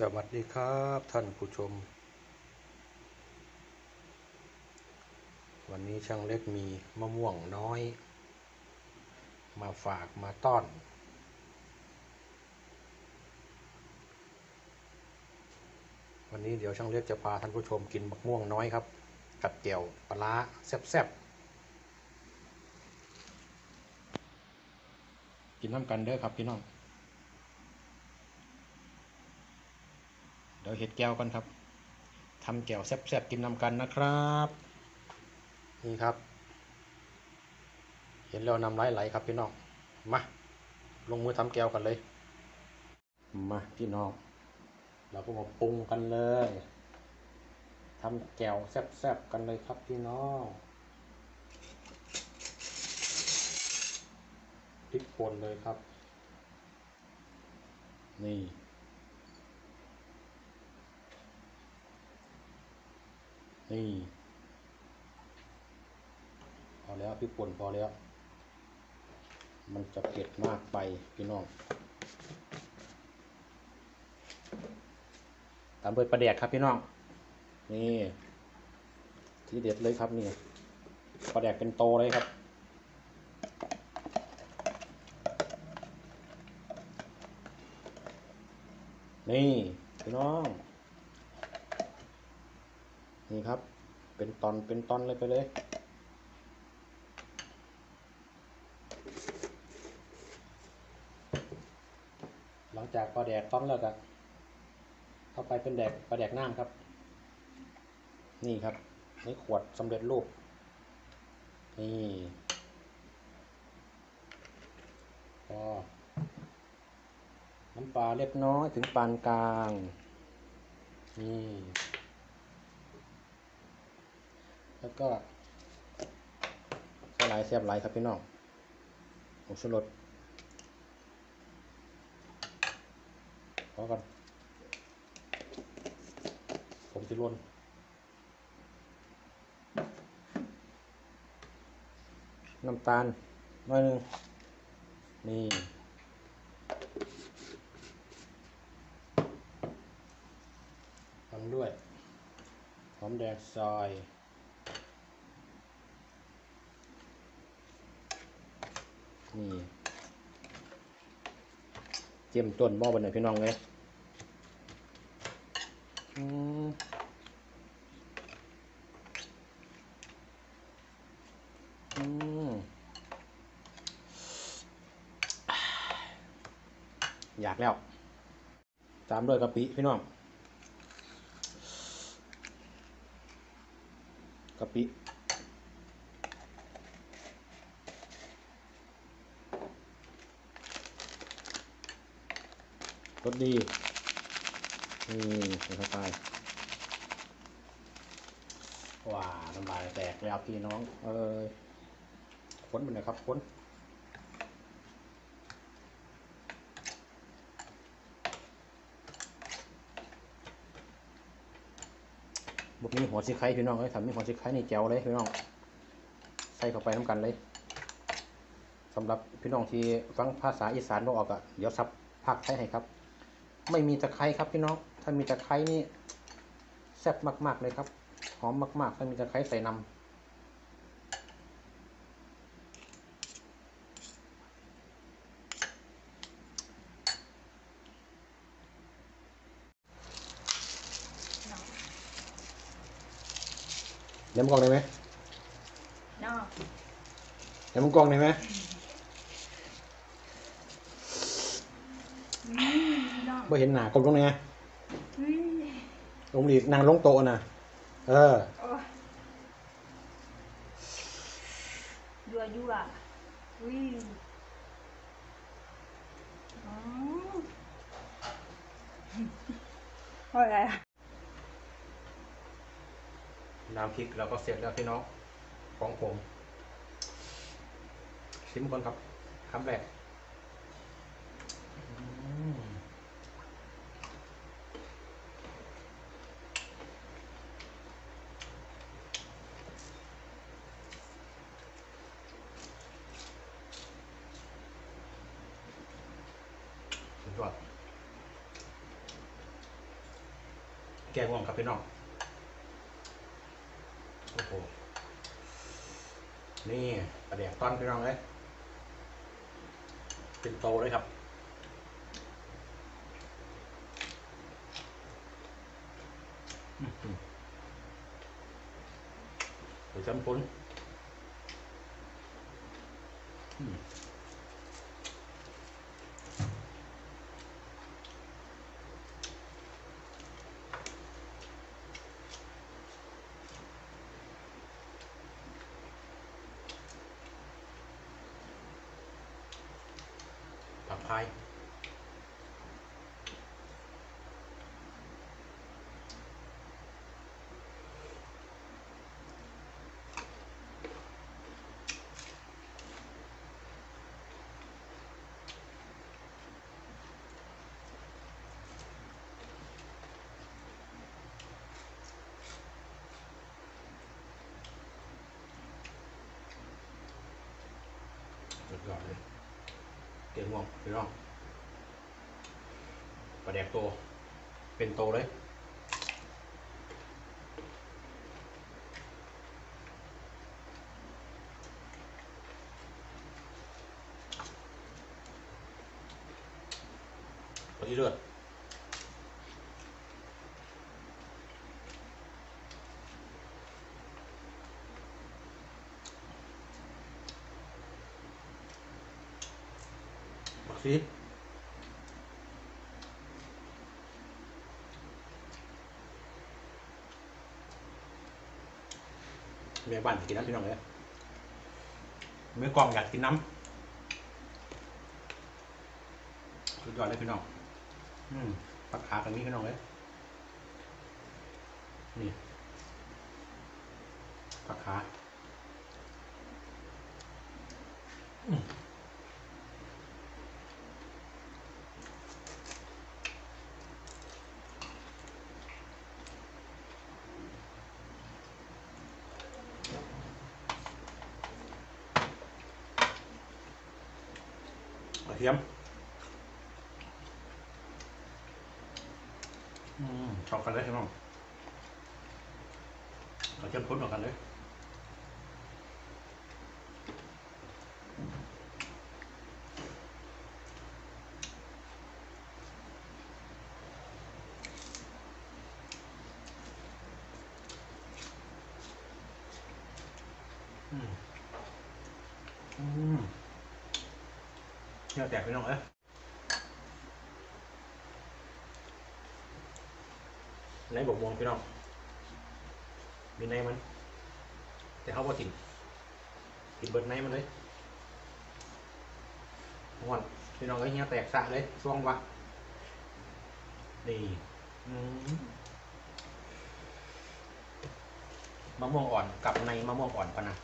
สวัสดีครับท่านผู้ชม วันนี้ช่างเล็กมีมะม่วงน้อย มาฝากมาต้อน วันนี้เดี๋ยวช่างเล็กจะพาท่านผู้ชมกินมะม่วงน้อยครับ กับเจียวปลาร้าแซ่บๆ กินน้ำกันเด้อครับพี่น้อง เดี๋ยวเห็ดแก้วกันครับทำแก้วแซ่บๆกินนำกันนะครับ นี่ครับ เห็นแล้วนำไหลไหลครับพี่น้อง มา ลงมือทำแก้วกันเลย มาพี่น้อง เราก็มาปรุงกันเลยทำแก้วแซ่บๆกันเลยครับพี่น้องพริกป่นเลยครับ นี่ นี่พอแล้วพี่ป่นพอแล้ว มันจะเผ็ดมากไปพี่น้องตามด้วยปลาแดกครับพี่น้องนี่ที่เด็ดเลยครับนี่ปลาแดกเป็นโตเลยครับนี่พี่น้อง นี่ครับ เป็นตอนเป็นตอนเลยไปเลย หลังจากปลาแดกต้อนแล้วก็เข้าไปเป็นแดกปลาแดกน้ำครับ นี่ครับนี่ขวดสำเร็จรูป นี่พอน้ำปลาเล็กน้อยถึงปานกลาง นี่ แล้วก็ส่หลายแซ่บหลายครับพี่น้องผงชูรสพอกันผมจะล้วนน้ำตาลน้อยหนึงนี่ทำด้วยหอมแดงซอย นี่เจียมต้นบ่อบนไหนพี่น้องเลยอืมอืมอยากแล้ว ตามด้วยกะปิพี่น้องกะปิ รสดีนี่ใส่เข้าไปว้าน้ำลายแตกแล้วพี่น้อง เอ้ยค้นไปหน่อยครับค้นบุกมีหัวซีไข่พี่น้องเอ้ยทำมีหัวซีไข่นี่แจ๋วเลยพี่น้อง ใส่เข้าไปน้ำกันเลยสำหรับพี่น้องที่ฟังภาษาอีสานบ่ออกอะเดี๋ยวซับภาคไทยให้ครับ ไม่มีตะไคร้ครับพี่น้อง ถ้ามีตะไคร้นี่แซ่บมาก ๆ เลยครับ หอมมาก ๆ ถ้ามีตะไคร้ใส่นำเดี๋ยวมึงกองได้ไหมนอกเดี๋ยวมึงกองได้ไหม ไม่เห็นหนากล่องตรงไหนเฮ้ยลงดีนางลงโต๊ะนะเออโอ้ยยัวยัวอุ้ยอ๋ออะไรอะน้ำพริกเราก็เสร็จแล้วพี่น้องของผมชิมก่อนครับคำแรกอืมสุดยอด แกงง่วงกับพี่น้องโอ้โหนี่ปลาแดกต้อนพี่น้องเลยเป็นโตเลยครับอื้อหือเดี๋ยวจำปุน อืม ผักพายสุดยอดเลย เก่งม่วงพี่น้องปลาแดกโตเป็นโตเลยพอดีเลือดบักซีเมียบ้านอยากกินน้ำพี่น้องเลยเมื่อก่องอยากกินน้ำสุดยอดเลยพี่น้อง อืมปักขากันนี้พี่น้องเลยนี่ปักขา ทียมอืมชอบกันเลยใช่ไหมเราจะพ้นออกกันเลยอืมอืม เนี่ยแตกไปน้องเอ้ยในบกม่วงพี่น้อง มีในมัน แต่เขาบอติ่ติดเบิดในมันเลยงอนพี่น้องก็เฮียแตกสะเลยช่วงวะนี่อืมมะม่วงอ่อนกับในมะม่วงอ่อนปะนะ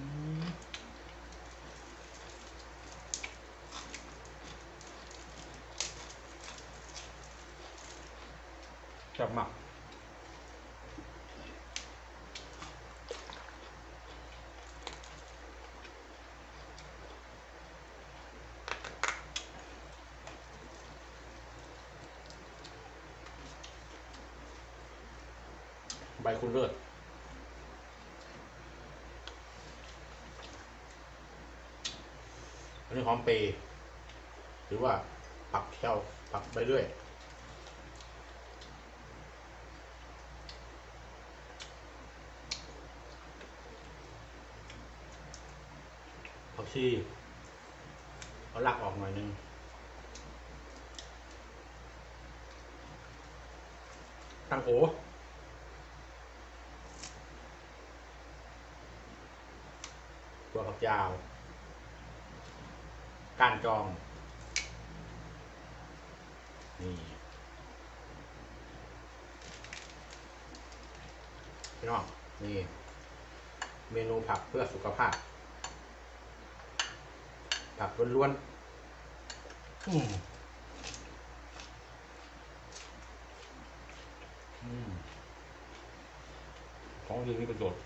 อืมอืมจับหมักใบคุณเลิศ อันนี้หอมเปรย์หรือว่าปักเชลปักไปเรื่อยผักชีเอาลักออกหน่อยนึงตังโอตัวผักยาว ก้านจอง นี่พี่น้องนี่ เมนูผักเพื่อสุขภาพ ผักล้วนๆอืมอืมของดีมีประโยชน์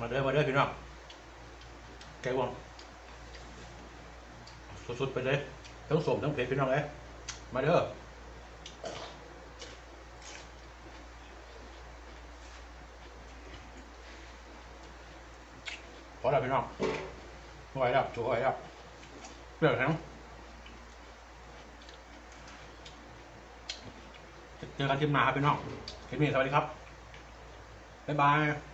มาเด้อมาเด้อพี่น้องแกงวงสุดๆไปเลยทั้งสมทั้งเผ็ดพี่น้องเลยมาเด้อพอแล้วพี่น้องไม่ไหวแล้วจุกไหวแล้วเปรี้ยวทั้งเจอกันคลิปหน้าครับพี่น้องคลิปนี้สวัสดีครับบ๊ายบาย